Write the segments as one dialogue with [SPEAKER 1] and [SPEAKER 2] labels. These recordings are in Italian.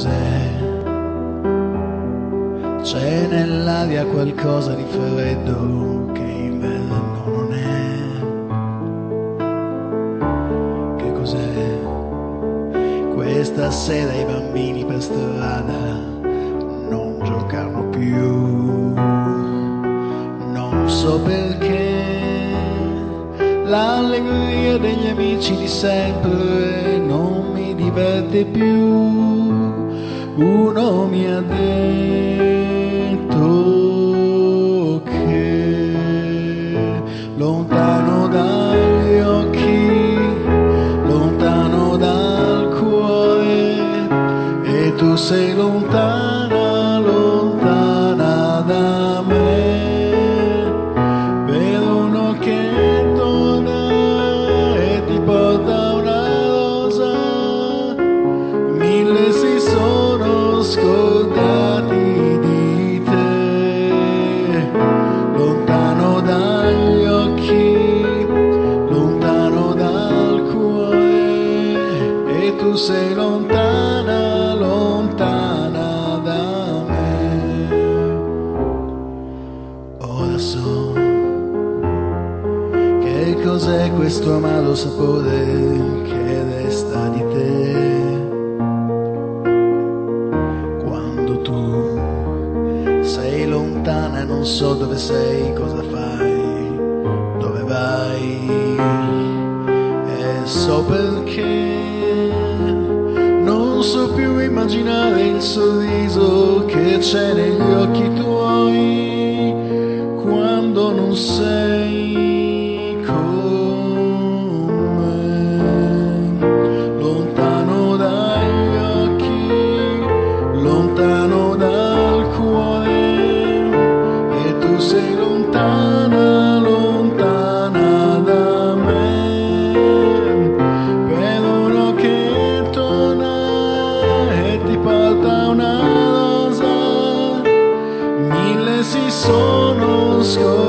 [SPEAKER 1] cos'è? C'è nell'aria qualcosa di freddo che inverno non è. Che cos'è? Questa sera i bambini per strada non giocano più. Non so perché l'allegria degli amici di sempre non mi diverte più. Uno mi ha detto che lontano dagli occhi, lontano dal cuore, e tu sei lontana, sono scordati di te. Lontano dagli occhi, lontano dal cuore, e tu sei lontana, lontana da me. Ora so che cos'è questo amaro sapore che resta di te lontana e non so dove sei, cosa fai, dove vai. E so perché non so più immaginare il sorriso che c'è negli occhi tuoi quando non sei canción.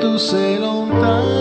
[SPEAKER 1] tu se lontano